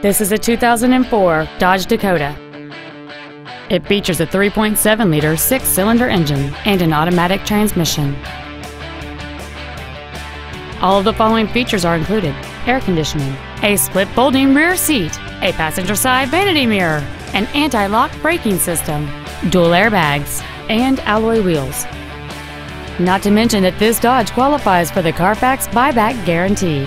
This is a 2004 Dodge Dakota. It features a 3.7-liter six-cylinder engine and an automatic transmission. All of the following features are included. Air conditioning, a split folding rear seat, a passenger side vanity mirror, an anti-lock braking system, dual airbags, and alloy wheels. Not to mention that this Dodge qualifies for the Carfax buyback guarantee.